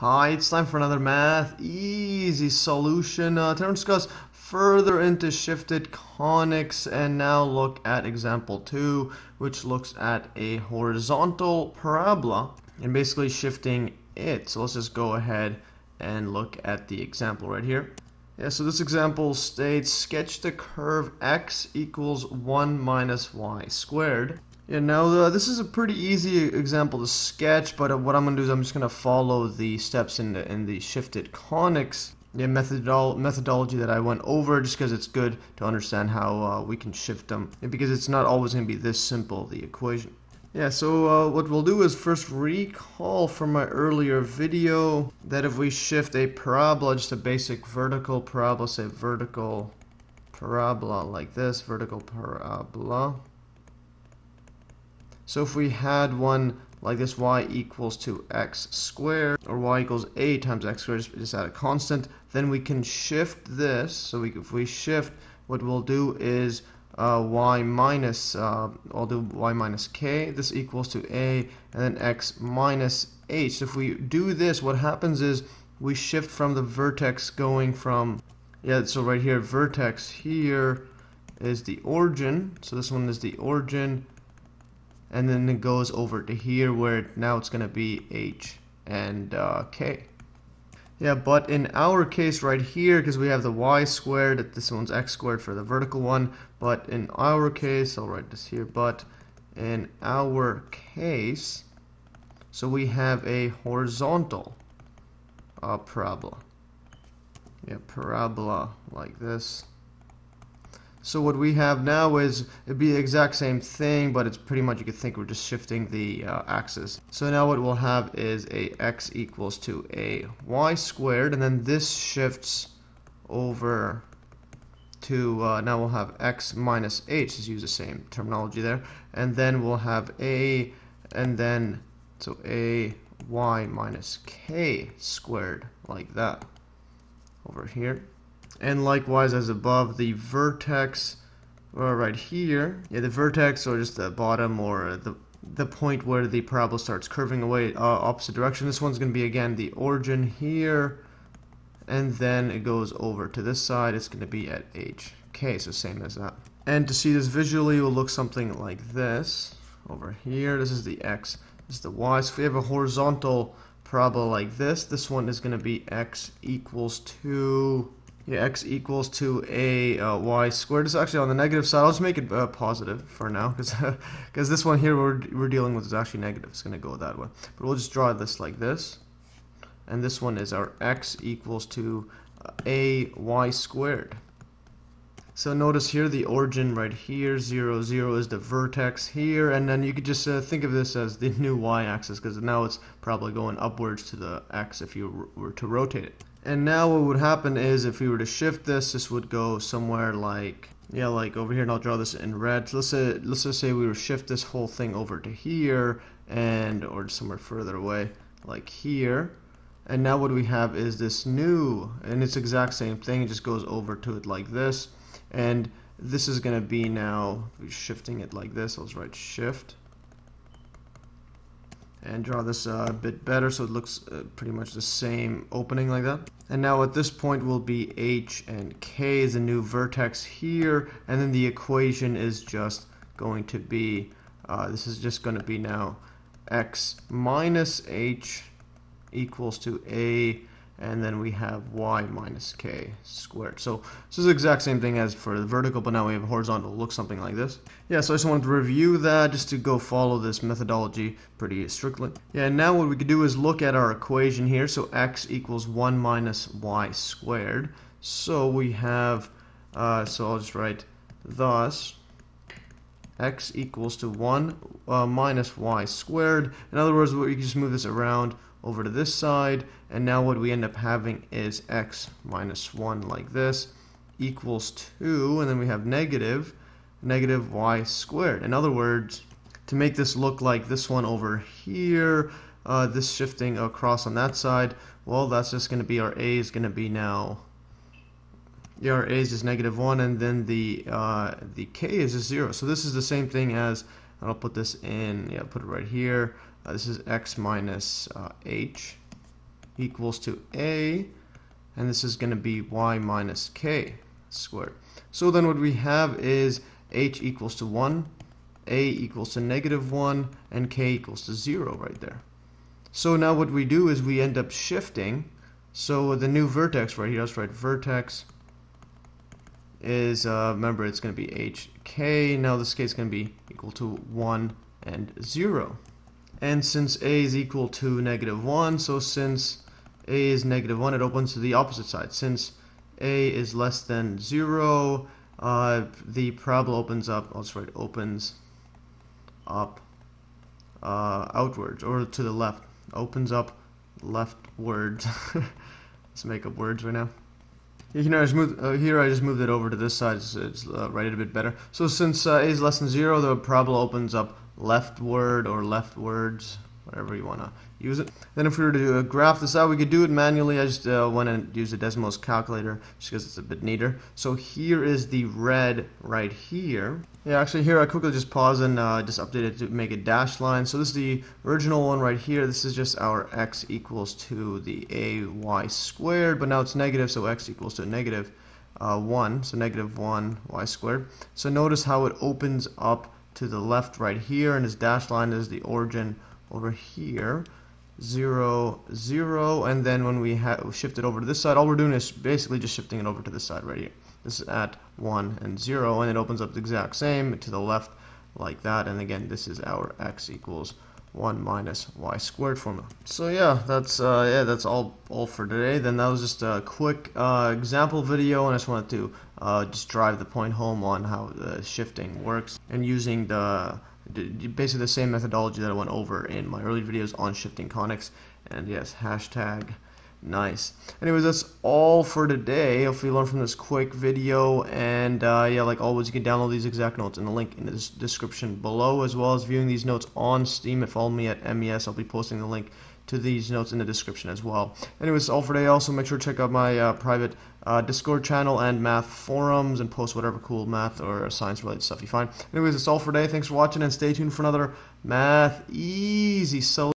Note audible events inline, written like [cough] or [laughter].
Hi, it's time for another math easy solution. Uh, to discuss further into shifted conics and now look at example 2 which looks at a horizontal parabola and basically shifting it. So let's just go ahead and look at the example right here. Yeah, so this example states sketch the curve x equals 1 minus y squared. Yeah, now uh, this is a pretty easy example to sketch, but uh, what I'm going to do is I'm just going to follow the steps in the, in the shifted conics yeah, methodol methodology that I went over just because it's good to understand how uh, we can shift them because it's not always going to be this simple, the equation. Yeah, so uh, what we'll do is first recall from my earlier video that if we shift a parabola, just a basic vertical parabola, say vertical parabola like this, vertical parabola, so if we had one like this y equals to x squared or y equals a times x squared just add a constant then we can shift this. So we, if we shift what we'll do is uh, y minus uh, I'll do y minus k. This equals to a and then x minus h. So if we do this what happens is we shift from the vertex going from yeah so right here vertex here is the origin. So this one is the origin and then it goes over to here where now it's going to be h and uh, k. Yeah, but in our case right here, because we have the y squared, this one's x squared for the vertical one, but in our case, I'll write this here, but in our case, so we have a horizontal uh, parabola. Yeah, parabola like this. So what we have now is, it'd be the exact same thing, but it's pretty much, you could think we're just shifting the uh, axis. So now what we'll have is a x equals to a y squared, and then this shifts over to, uh, now we'll have x minus h, just use the same terminology there, and then we'll have a, and then, so a y minus k squared, like that, over here and likewise as above the vertex or right here yeah the vertex or just the bottom or the the point where the parabola starts curving away uh, opposite direction. This one's going to be again the origin here and then it goes over to this side. It's going to be at h okay so same as that. And to see this visually it will look something like this over here. This is the x this is the y. So if we have a horizontal parabola like this this one is going to be x equals to yeah, x equals to a uh, y squared is actually on the negative side. I'll just make it uh, positive for now because because [laughs] this one here we're, we're dealing with is actually negative. It's going to go that way. But we'll just draw this like this. And this one is our x equals to uh, a y squared. So notice here the origin right here, 0, 0 is the vertex here, and then you could just uh, think of this as the new y-axis because now it's probably going upwards to the x if you were to rotate it. And now what would happen is if we were to shift this, this would go somewhere like, yeah, like over here, and I'll draw this in red. So let's say, let's just say we were shift this whole thing over to here, and, or somewhere further away, like here. And now what we have is this new, and it's exact same thing, it just goes over to it like this. And this is going to be now, shifting it like this, I'll just write shift. And draw this uh, a bit better so it looks uh, pretty much the same opening like that. And now at this point will be h and k is a new vertex here. And then the equation is just going to be, uh, this is just going to be now x minus h equals to a and then we have y minus k squared. So this is the exact same thing as for the vertical, but now we have horizontal. Look something like this. Yeah, so I just wanted to review that just to go follow this methodology pretty strictly. Yeah, and now what we could do is look at our equation here. So x equals 1 minus y squared. So we have, uh, so I'll just write thus x equals to 1 uh, minus y squared. In other words, we can just move this around over to this side and now what we end up having is x minus 1 like this equals 2 and then we have negative negative y squared in other words to make this look like this one over here uh, this shifting across on that side well that's just going to be our a is going to be now yeah, our a is negative 1 and then the uh, the k is a 0 so this is the same thing as I'll put this in yeah put it right here uh, this is x minus uh, h. equals to a, and this is going to be y minus k squared. So then what we have is h equals to 1, a equals to negative 1, and k equals to 0 right there. So now what we do is we end up shifting. So the new vertex right here, let's write vertex is, uh, remember it's going to be hk. Now this k is going to be equal to 1 and 0. And since a is equal to negative 1, so since a is negative 1, it opens to the opposite side. Since a is less than 0, uh, the parabola opens up, let's write opens up uh, outwards, or to the left. Opens up leftwards. [laughs] let's make up words right now. I just moved, uh, here I just moved it over to this side, so it's uh, it a bit better. So since uh, a is less than 0, the parabola opens up leftward or leftwards, whatever you want to use it. Then if we were to graph this out, we could do it manually. I just uh, went and used a Desmos calculator just because it's a bit neater. So here is the red right here. Yeah, actually here I quickly just pause and uh, just update it to make a dashed line. So this is the original one right here. This is just our x equals to the ay squared, but now it's negative, so x equals to negative, uh, 1, so negative 1 y squared. So notice how it opens up to the left right here, and this dashed line is the origin over here. 0, 0, and then when we shift it over to this side, all we're doing is basically just shifting it over to this side right here. This is at 1 and 0, and it opens up the exact same to the left like that, and again, this is our x equals 1 minus y squared formula. So yeah, that's uh, yeah, that's all all for today. Then that was just a quick uh, example video, and I just wanted to uh, just drive the point home on how the shifting works and using the basically the same methodology that I went over in my earlier videos on shifting conics. And yes, hashtag nice. Anyways, that's all for today. Hopefully you learned from this quick video. And uh, yeah, like always, you can download these exact notes in the link in the description below, as well as viewing these notes on Steem. If follow me at MES, I'll be posting the link to these notes in the description as well. Anyways, all for today. Also, make sure to check out my uh, private uh, Discord channel and math forums and post whatever cool math or science related stuff you find. Anyways, that's all for today. Thanks for watching and stay tuned for another Math Easy. So